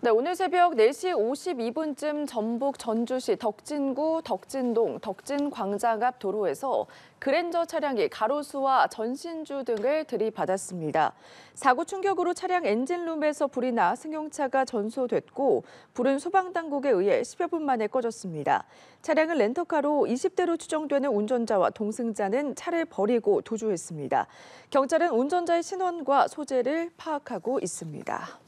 네, 오늘 새벽 4시 52분쯤 전북 전주시 덕진구 덕진동 덕진광장 앞 도로에서 그랜저 차량이 가로수와 전신주 등을 들이받았습니다. 사고 충격으로 차량 엔진룸에서 불이 나 승용차가 전소됐고 불은 소방당국에 의해 10여 분 만에 꺼졌습니다. 차량은 렌터카로 20대로 추정되는 운전자와 동승자는 차를 버리고 도주했습니다. 경찰은 운전자의 신원과 소재를 파악하고 있습니다.